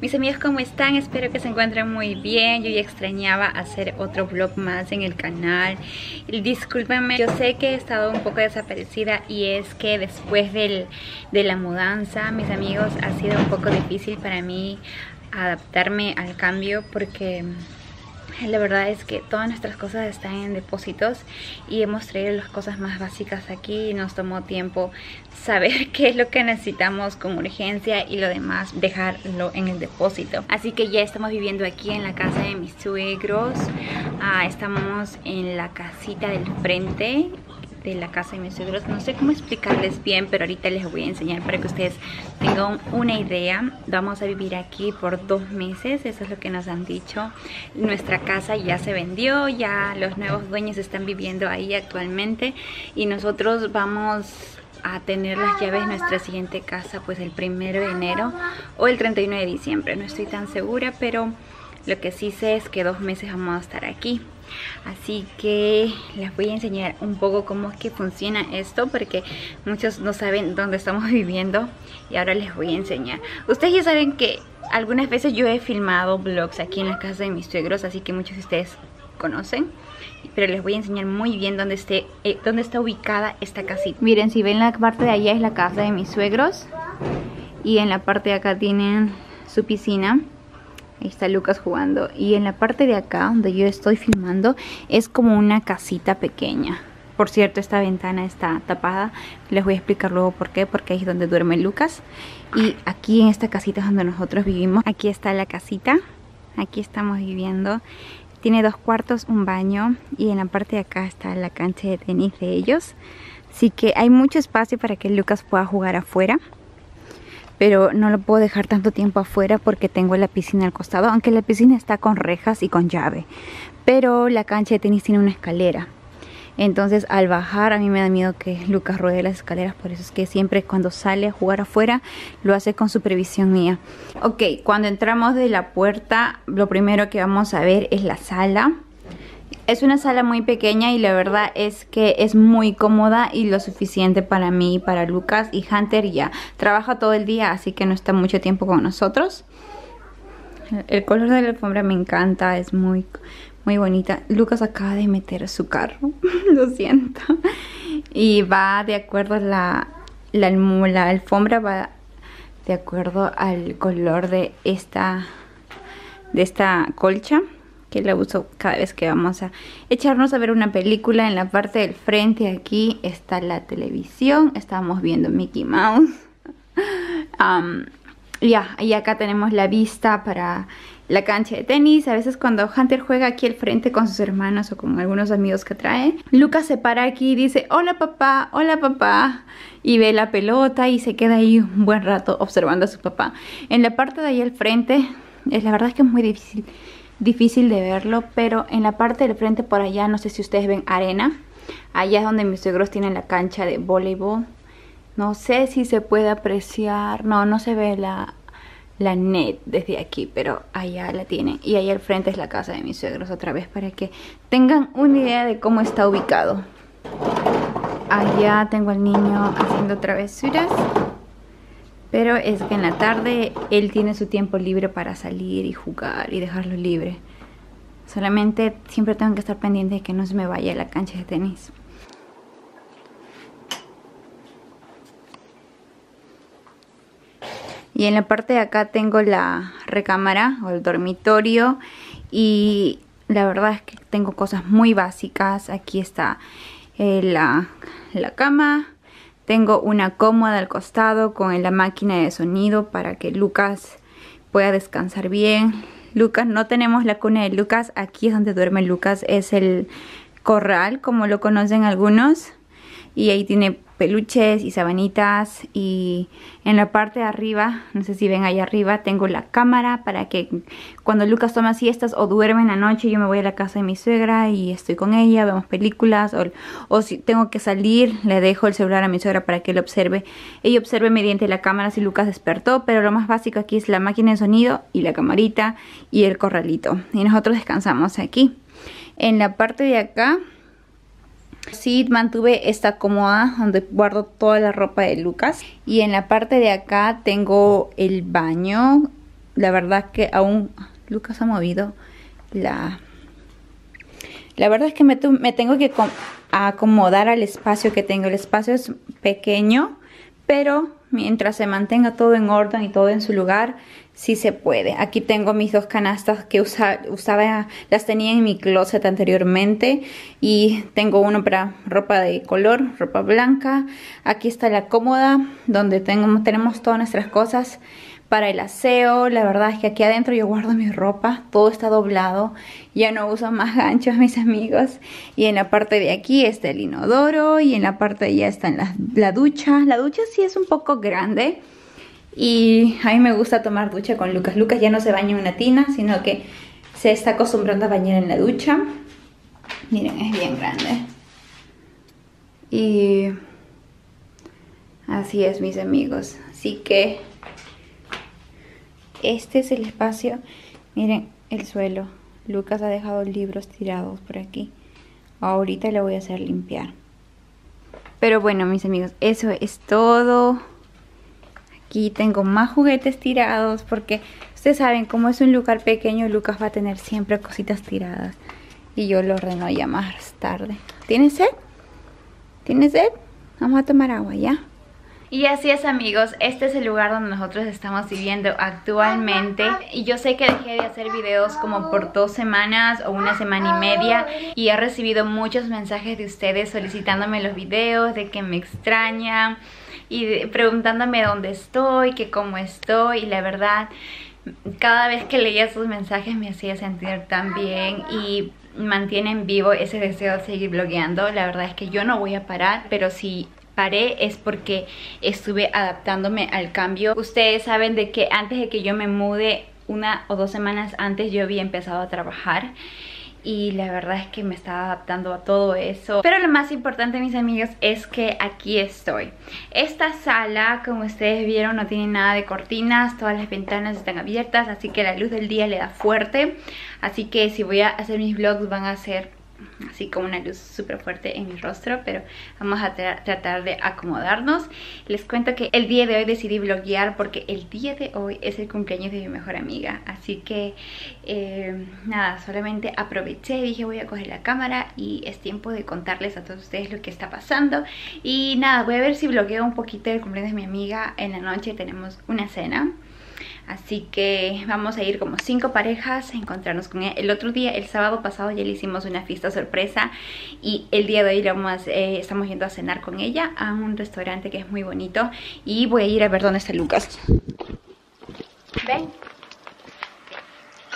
Mis amigos, ¿cómo están? Espero que se encuentren muy bien. Yo ya extrañaba hacer otro vlog más en el canal. Discúlpenme, yo sé que he estado un poco desaparecida y es que después del, de la mudanza, mis amigos, ha sido un poco difícil para mí adaptarme al cambio porque la verdad es que todas nuestras cosas están en depósitos y hemos traído las cosas más básicas aquí nos tomó tiempo saber qué es lo que necesitamos con urgencia y lo demás dejarlo en el depósito. Así que ya estamos viviendo aquí en la casa de mis suegros. Ah, estamos en la casita del frente de la casa de mis suegros. No sé cómo explicarles bien, pero ahorita les voy a enseñar para que ustedes tengan una idea. Vamos a vivir aquí por dos meses, eso es lo que nos han dicho. Nuestra casa ya se vendió, ya los nuevos dueños están viviendo ahí actualmente y nosotros vamos a tener las llaves de nuestra siguiente casa pues el primero de enero o el 31 de diciembre. No estoy tan segura, pero lo que sí sé es que dos meses vamos a estar aquí así que les voy a enseñar un poco cómo es que funciona esto porque muchos no saben dónde estamos viviendo y ahora les voy a enseñar. Ustedes ya saben que algunas veces yo he filmado vlogs aquí en la casa de mis suegros así que muchos de ustedes conocen pero les voy a enseñar muy bien dónde, eh, dónde está ubicada esta casita. Miren si ven la parte de allá es la casa de mis suegros y en la parte de acá tienen su piscina Ahí está Lucas jugando. Y en la parte de acá, donde yo estoy filmando, es como una casita pequeña. Por cierto, esta ventana está tapada. Les voy a explicar luego por qué. Porque ahí es donde duerme Lucas. Y aquí en esta casita es donde nosotros vivimos. Aquí está la casita. Aquí estamos viviendo. Tiene dos cuartos, un baño. Y en la parte de acá está la cancha de tenis de ellos. Así que hay mucho espacio para que Lucas pueda jugar afuera pero no lo puedo dejar tanto tiempo afuera porque tengo la piscina al costado, aunque la piscina está con rejas y con llave, pero la cancha de tenis tiene una escalera. Entonces al bajar a mí me da miedo que Lucas ruede las escaleras, por eso es que siempre cuando sale a jugar afuera lo hace con supervisión mía. Ok, cuando entramos de la puerta lo primero que vamos a ver es la sala. Es una sala muy pequeña y la verdad es que es muy cómoda y lo suficiente para mí y para Lucas. Y Hunter ya trabaja todo el día, así que no está mucho tiempo con nosotros. El color de la alfombra me encanta, es muy, muy bonita. Lucas acaba de meter su carro, lo siento. Y va de acuerdo a la, la, la alfombra, va de acuerdo al color de esta, de esta colcha que la uso cada vez que vamos a echarnos a ver una película. En la parte del frente aquí está la televisión. Estamos viendo Mickey Mouse. ya, y acá tenemos la vista para la cancha de tenis. A veces cuando Hunter juega aquí al frente con sus hermanos o con algunos amigos que trae, Lucas se para aquí y dice, hola papá, hola papá. Y ve la pelota y se queda ahí un buen rato observando a su papá. En la parte de ahí al frente, es la verdad es que es muy difícil difícil de verlo, pero en la parte del frente por allá, no sé si ustedes ven arena. Allá es donde mis suegros tienen la cancha de voleibol. No sé si se puede apreciar, no, no se ve la, la net desde aquí, pero allá la tienen. Y ahí al frente es la casa de mis suegros otra vez para que tengan una idea de cómo está ubicado. Allá tengo al niño haciendo travesuras. Pero es que en la tarde él tiene su tiempo libre para salir y jugar y dejarlo libre. Solamente siempre tengo que estar pendiente de que no se me vaya a la cancha de tenis. Y en la parte de acá tengo la recámara o el dormitorio y la verdad es que tengo cosas muy básicas. Aquí está eh, la, la cama, tengo una cómoda al costado con la máquina de sonido para que Lucas pueda descansar bien. Lucas, no tenemos la cuna de Lucas, aquí es donde duerme Lucas, es el corral como lo conocen algunos. Y ahí tiene peluches y sabanitas y en la parte de arriba, no sé si ven ahí arriba, tengo la cámara para que cuando Lucas toma siestas o duerme en la noche yo me voy a la casa de mi suegra y estoy con ella, vemos películas o, o si tengo que salir le dejo el celular a mi suegra para que él observe, ella observe mediante la cámara si Lucas despertó, pero lo más básico aquí es la máquina de sonido y la camarita y el corralito y nosotros descansamos aquí. En la parte de acá Sí, mantuve esta cómoda donde guardo toda la ropa de Lucas. Y en la parte de acá tengo el baño la verdad que aún Lucas ha movido la... La verdad es que me, me tengo que acomodar al espacio que tengo. El espacio es pequeño, pero mientras se mantenga todo en orden y todo en su lugar, sí se puede. Aquí tengo mis dos canastas que usaba, las tenía en mi closet anteriormente y tengo uno para ropa de color, ropa blanca. Aquí está la cómoda donde tengo, tenemos todas nuestras cosas para el aseo. La verdad es que aquí adentro yo guardo mi ropa, todo está doblado, ya no uso más ganchos mis amigos. Y en la parte de aquí está el inodoro y en la parte de allá está la, la ducha. La ducha sí es un poco grande y a mí me gusta tomar ducha con Lucas. Lucas ya no se baña en una tina, sino que se está acostumbrando a bañar en la ducha. Miren, es bien grande. Y así es mis amigos. Así que este es el espacio. Miren el suelo. Lucas ha dejado libros tirados por aquí. Ahorita le voy a hacer limpiar. Pero bueno, mis amigos, eso es todo. Aquí tengo más juguetes tirados porque ustedes saben, como es un lugar pequeño, Lucas va a tener siempre cositas tiradas. Y yo lo ordeno ya más tarde. ¿Tienes sed? ¿Tienes sed? Vamos a tomar agua, ¿ya? Y así es amigos, este es el lugar donde nosotros estamos viviendo actualmente. Y yo sé que dejé de hacer videos como por dos semanas o una semana y media Y he recibido muchos mensajes de ustedes solicitándome los videos, de que me extrañan Y preguntándome dónde estoy, que cómo estoy Y la verdad, cada vez que leía sus mensajes me hacía sentir tan bien Y mantienen vivo ese deseo de seguir blogueando. La verdad es que yo no voy a parar, pero si es porque estuve adaptándome al cambio. Ustedes saben de que antes de que yo me mude, una o dos semanas antes yo había empezado a trabajar y la verdad es que me estaba adaptando a todo eso. Pero lo más importante mis amigos es que aquí estoy. Esta sala como ustedes vieron no tiene nada de cortinas todas las ventanas están abiertas así que la luz del día le da fuerte. Así que si voy a hacer mis vlogs van a ser así como una luz súper fuerte en mi rostro pero vamos a tratar de acomodarnos. Les cuento que el día de hoy decidí vloguear porque el día de hoy es el cumpleaños de mi mejor amiga así que eh, nada, solamente aproveché y dije voy a coger la cámara y es tiempo de contarles a todos ustedes lo que está pasando. Y nada, voy a ver si vlogueo un poquito el cumpleaños de mi amiga. En la noche tenemos una cena Así que vamos a ir como cinco parejas a encontrarnos con ella. El otro día, el sábado pasado, ya le hicimos una fiesta sorpresa y el día de hoy vamos, eh, estamos yendo a cenar con ella a un restaurante que es muy bonito y voy a ir a ver dónde está Lucas. Ven.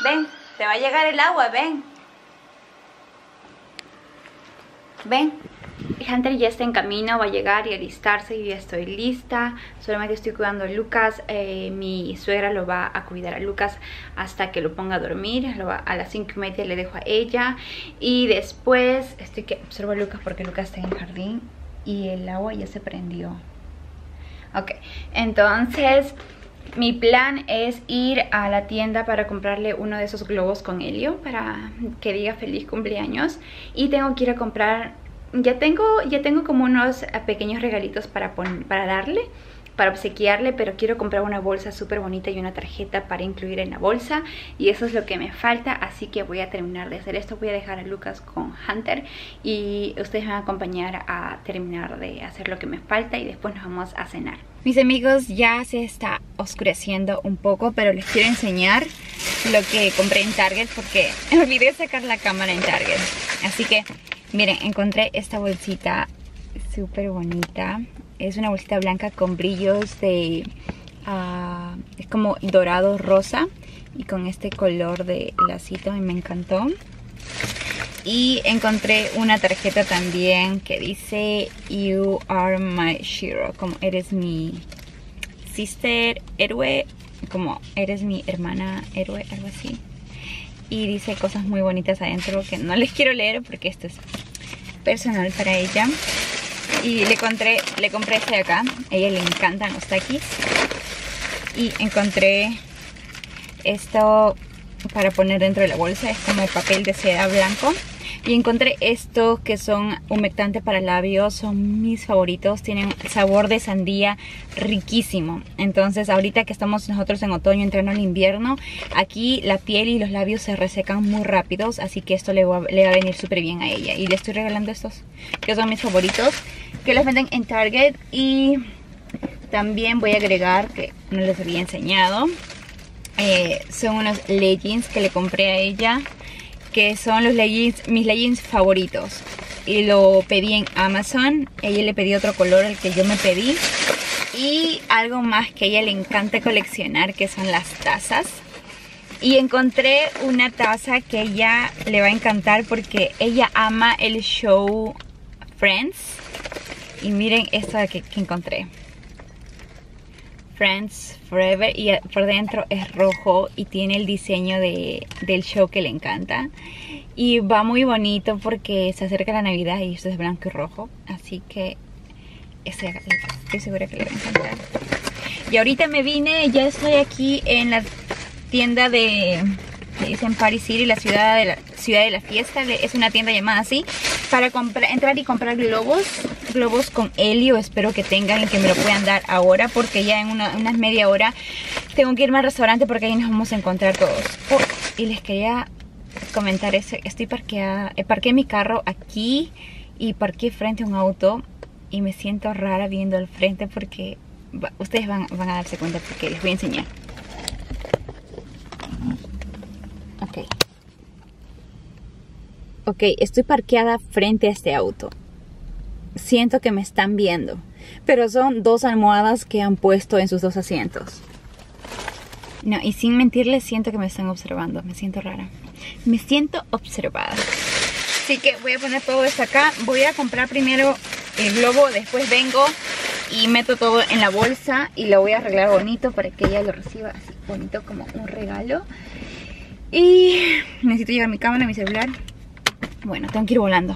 Ven, te va a llegar el agua, ven. Ven. Hunter ya está en camino, va a llegar y alistarse y ya estoy lista. Solamente estoy cuidando a Lucas. Eh, mi suegra lo va a cuidar a Lucas hasta que lo ponga a dormir. a las 5 y media le dejo a ella. Y después estoy que observo a Lucas porque Lucas está en el jardín y el agua ya se prendió. Ok, entonces mi plan es ir a la tienda para comprarle uno de esos globos con helio para que diga feliz cumpleaños. Y tengo que ir a comprar ya tengo, ya tengo como unos eh, pequeños regalitos para, para darle para obsequiarle, pero quiero comprar una bolsa súper bonita y una tarjeta para incluir en la bolsa y eso es lo que me falta, así que voy a terminar de hacer esto, voy a dejar a Lucas con Hunter y ustedes me van a acompañar a terminar de hacer lo que me falta y después nos vamos a cenar. Mis amigos, ya se está oscureciendo un poco, pero les quiero enseñar lo que compré en Target porque olvidé sacar la cámara en Target, así que Miren, encontré esta bolsita súper bonita. Es una bolsita blanca con brillos de... Uh, es como dorado rosa y con este color de lacito y me encantó. Y encontré una tarjeta también que dice You are my hero, como eres mi sister héroe, como eres mi hermana héroe, algo así y dice cosas muy bonitas adentro que no les quiero leer porque esto es personal para ella. Y le compré, le compré este de acá. A ella le encantan los takis. Y encontré esto para poner dentro de la bolsa. Es como papel de seda blanco y encontré estos que son humectantes para labios, son mis favoritos, tienen sabor de sandía riquísimo. Entonces ahorita que estamos nosotros en otoño entrando al invierno, aquí la piel y los labios se resecan muy rápidos, así que esto le va, le va a venir súper bien a ella. Y le estoy regalando estos, que son mis favoritos, que los venden en Target y también voy a agregar, que no les había enseñado, eh, son unos leggings que le compré a ella que son los leggings, mis leggings favoritos. Y lo pedí en Amazon ella le pedí otro color el que yo me pedí. Y algo más que a ella le encanta coleccionar que son las tazas. Y encontré una taza que ella le va a encantar porque ella ama el show Friends. Y miren esto que, que encontré Friends Forever y por dentro es rojo y tiene el diseño de, del show que le encanta. Y va muy bonito porque se acerca la navidad y esto es blanco y rojo así que estoy segura que le va a encantar. Y ahorita me vine, ya estoy aquí en la tienda de dicen Paris City, la ciudad de la ciudad de la fiesta, es una tienda llamada así, para entrar y comprar globos, globos con helio, espero que tengan y que me lo puedan dar ahora, porque ya en una, media hora tengo que irme al restaurante porque ahí nos vamos a encontrar todos. Y les quería comentar eso, estoy parqueada, eh, parqué mi carro aquí y parqué frente a un auto y me siento rara viendo al frente porque ustedes van, van a darse cuenta porque les voy a enseñar. Ok. Ok, estoy parqueada frente a este auto. Siento que me están viendo. Pero son dos almohadas que han puesto en sus dos asientos. No, y sin mentirles siento que me están observando. Me siento rara. Me siento observada. Así que voy a poner todo esto acá. Voy a comprar primero el globo, después vengo y meto todo en la bolsa y lo voy a arreglar bonito para que ella lo reciba así bonito como un regalo. Y necesito llevar mi cámara, mi celular. Bueno, tengo que ir volando.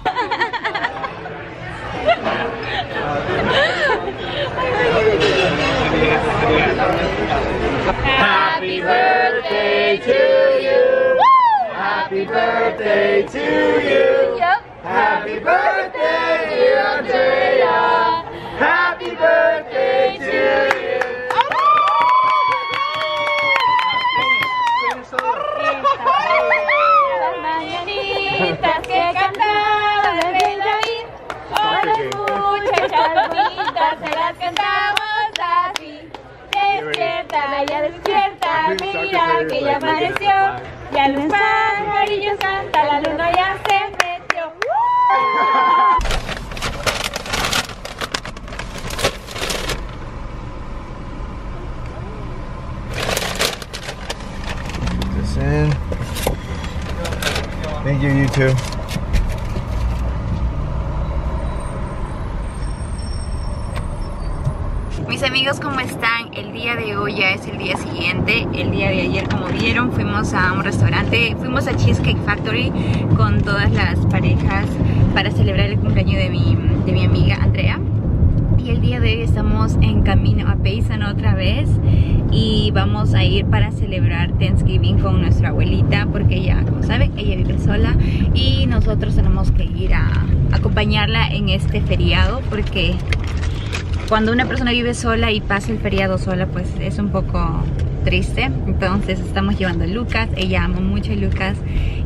Happy birthday to you. Happy birthday to you. Happy birthday, Mis amigos, ¿cómo están? El día de hoy ya es el día siguiente. El día de ayer, como vieron, fuimos a un restaurante. Fuimos a Cheesecake Factory con todas las parejas para celebrar el cumpleaños de mi, de mi amiga Andrea. Y el día de hoy estamos en camino a Payson otra vez y vamos a ir para celebrar Thanksgiving con nuestra abuelita porque ella, como saben, ella vive sola y nosotros tenemos que ir a acompañarla en este feriado porque cuando una persona vive sola y pasa el feriado sola pues es un poco triste. Entonces estamos llevando a Lucas, ella ama mucho a Lucas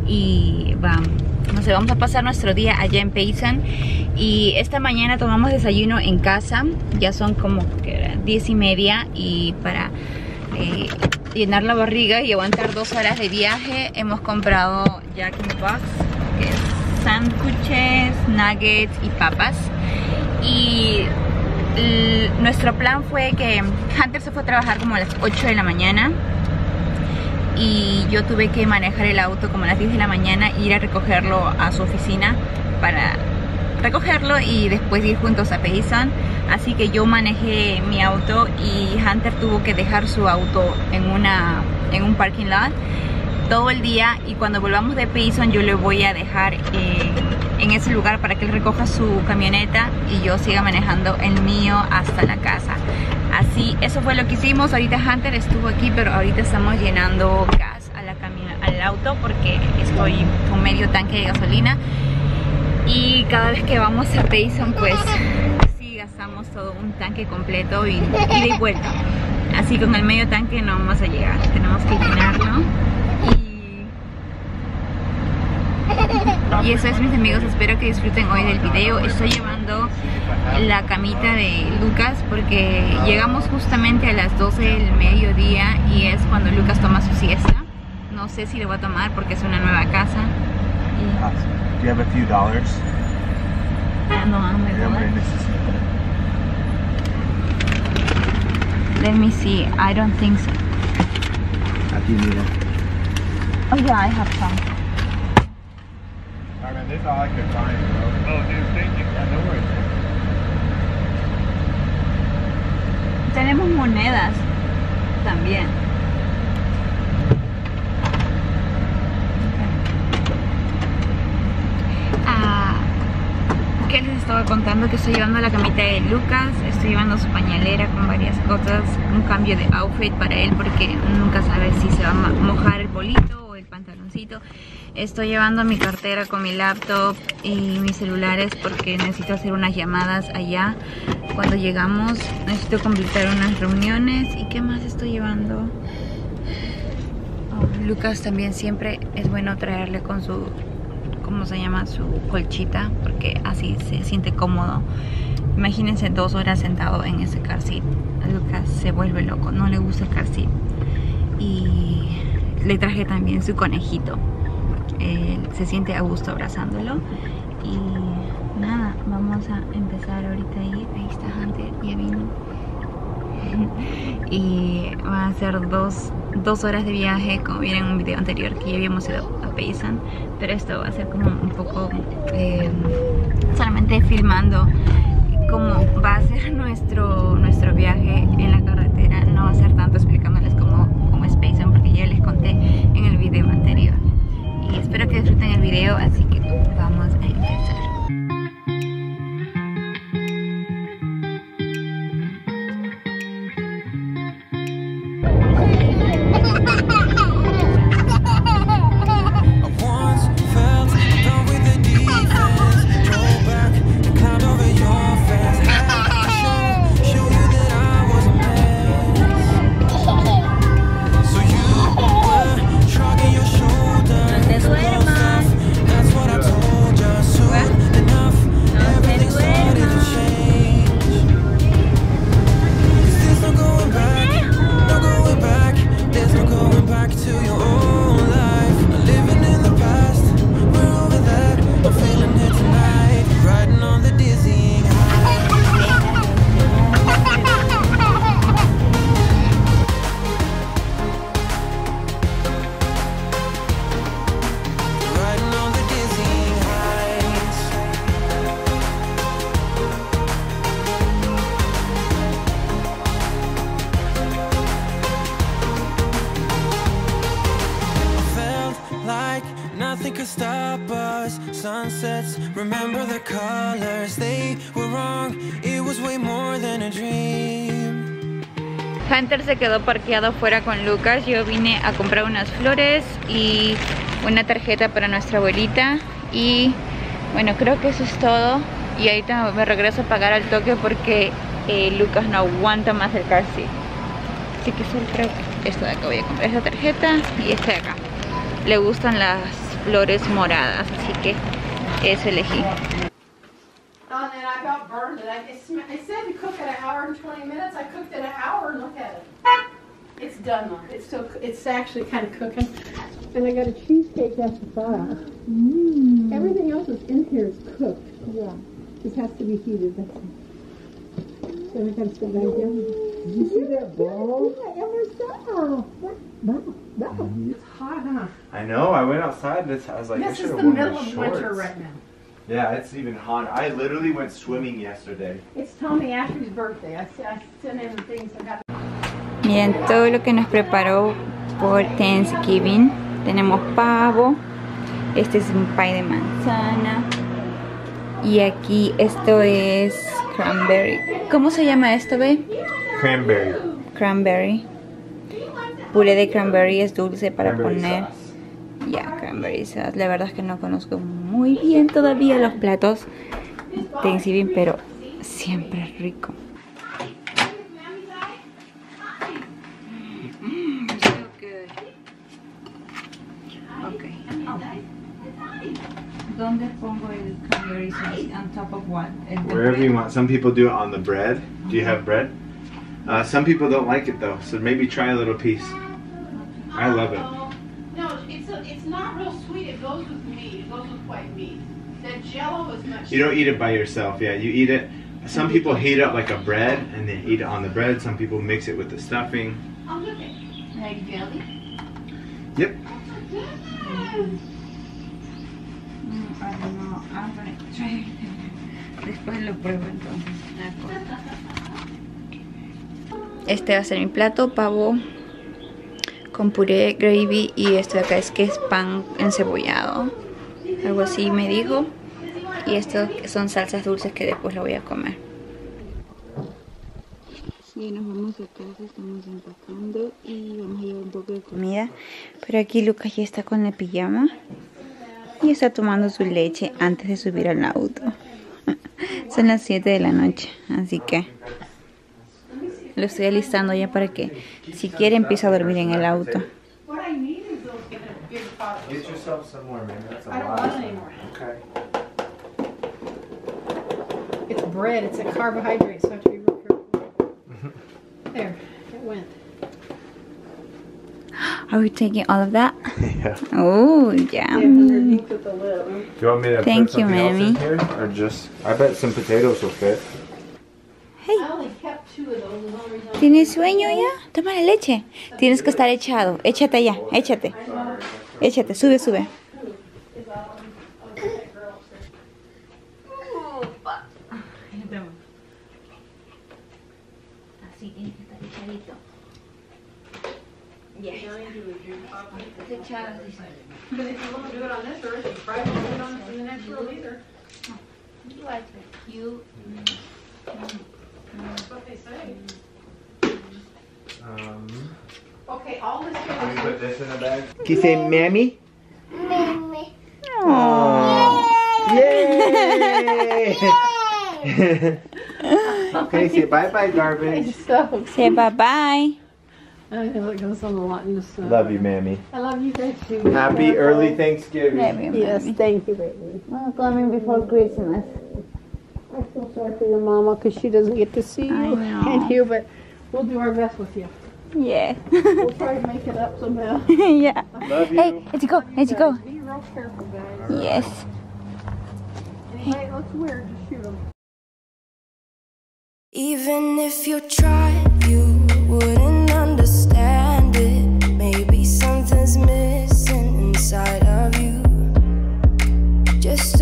y vamos no sé, vamos a pasar nuestro día allá en Payson. Y esta mañana tomamos desayuno en casa, ya son como 10 y media y para eh, llenar la barriga y aguantar dos horas de viaje hemos comprado Jack in the Box, que es sándwiches, nuggets y papas. Y nuestro plan fue que Hunter se fue a trabajar como a las 8 de la mañana y yo tuve que manejar el auto como a las 10 de la mañana e ir a recogerlo a su oficina para recogerlo y después ir juntos a Payson. Así que yo manejé mi auto y Hunter tuvo que dejar su auto en, una, en un parking lot todo el día y cuando volvamos de Payson yo le voy a dejar en ese lugar para que él recoja su camioneta y yo siga manejando el mío hasta la casa así eso fue lo que hicimos ahorita Hunter estuvo aquí pero ahorita estamos llenando gas a la al auto porque estoy con medio tanque de gasolina Y cada vez que vamos a Payson pues sí gastamos todo un tanque completo y y vuelta. Así con el medio tanque no vamos a llegar, tenemos que llenarlo. Y... y eso es mis amigos, espero que disfruten hoy del video. Estoy llevando la camita de Lucas porque llegamos justamente a las 12 del mediodía y es cuando Lucas toma su siesta. No sé si lo va a tomar porque es una nueva casa. Do you have a few dollars? Ah, no, necesita. Let me see. I don't think so. Aquí, mira. Oh yeah, I have some. This is all I could find, bro. Oh, dude, thank you. Yeah. Tenemos monedas también. Ah, ¿Qué les estaba contando? Que estoy llevando la camita de Lucas, estoy llevando su pañalera con varias cosas, un cambio de outfit para él porque nunca sabe si se va a mojar el bolito Estoy llevando mi cartera con mi laptop y mis celulares porque necesito hacer unas llamadas allá. Cuando llegamos necesito completar unas reuniones. ¿Y qué más estoy llevando? Oh, Lucas también siempre es bueno traerle con su, ¿cómo se llama? Su colchita porque así se siente cómodo. Imagínense dos horas sentado en ese car seat. Lucas se vuelve loco, no le gusta el car seat. Y le traje también su conejito. Él se siente a gusto abrazándolo. Y nada, vamos a empezar ahorita ahí. Ahí está Hunter, ya vino. y va a ser dos, dos horas de viaje, como vieron en un video anterior que ya habíamos ido a Payson. Pero esto va a ser como un poco eh, solamente filmando cómo va a ser nuestro, nuestro viaje en la carretera. No va a ser tanto cómo ya les conté en el video anterior. Y espero que disfruten el video, así que vamos a empezar. Sunsets, remember the colors. They were wrong, it was way more than a dream. Hunter se quedó parqueado fuera con Lucas. Yo vine a comprar unas flores y una tarjeta para nuestra abuelita. Y bueno, creo que eso es todo. Y ahorita me regreso a pagar al toque porque eh, Lucas no aguanta más el car seat. Así que solo creo que esto de acá voy a comprar esta tarjeta y esta de acá. Le gustan las flores moradas, así que eso elegí. Oh, and then I about burned it. I, it, it said to cook it an hour and 20 minutes. I cooked it an hour and look at it. It's done though. It's still, it's actually kind of cooking. And I got a cheesecake that's to thaw out. Mm. Everything else that's in here is cooked. Yeah. This has to be heated. That's it. You see that ball? Yeah. Wow. Wow. It's hot, huh? I know. I went outside. This I was like, I This should is the middle of shorts. winter right now. Yeah, it's even hot. I literally went swimming yesterday. It's Tommy Ashley's birthday. I, I sent in things I got. Miren todo lo que nos preparó por Thanksgiving. Tenemos pavo. Este es un pie de manzana. Y aquí esto es cranberry. ¿Cómo se llama esto, ve? Cranberry. Cranberry. Puré de cranberry es dulce para Cranberry poner. Ya, cranberry sauce. La verdad es que no conozco muy bien todavía los platos Thanksgiving, pero siempre es rico. Cranberry? On top of what? El Wherever bread? you want. Some people do it on the bread. Do you have bread? Uh, some people don't like it though, so maybe try a little piece. I love it. Oh, No, it's, a, it's not real sweet. It goes with meat. It goes with white meat. The jello is much You don't eat it by yourself. Yeah, you eat it. Some people heat up like a bread and then eat it on the bread. Some people mix it with the stuffing. Oh, look at Like jelly? Yep. Mm, It. Después lo pruebo entonces. Este va a ser mi plato, pavo con puré, gravy y esto de acá es que es pan encebollado. Algo así me dijo. Y esto son salsas dulces que después lo voy a comer. Sí, nos vamos a casa, estamos empacando y vamos a llevar un poco de comida. Pero aquí Lucas ya está con el pijama y está tomando su leche antes de subir al auto. Son las 7 de la noche, así que lo estoy alistando ya para que si quiere empiece a dormir en el auto. Bread. It's a carbohydrate, so I have to be real careful. There, it went. Are we taking all of that? yeah. Oh, yeah. Do you want me to Thank put you, something else in Mammy. here, or just? I bet some potatoes will fit. I only kept two of those. The only reason I- ¿Tienes sueño ya? Toma la leche. Tienes que estar echado. Échate allá, échate. Échate, sube, sube. Así tienes que estar echadito. Estás echado, dice. But if you want to do it on this earth, you probably won't do it on in the next world either. You That's what they say. Um, Okay, all this can we put this in a bag? Can you say mammy? Yay! Yay! okay, say bye bye, garbage. so. say bye bye. I know it goes on a lot in this. Uh, Love you, mammy. I love you guys too. Happy early Thanksgiving. Yes, thank you, baby. Well, coming before Christmas. I feel sorry for your mama because she doesn't get to see you know. and hear, but we'll do our best with you. Yeah. We'll try to make it up somehow. yeah. Love you. Hey, let's go, let's go. Be real careful, guys. Yes. Anybody looks weird, just shoot them. Even if you try, you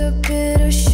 a bit of sugar.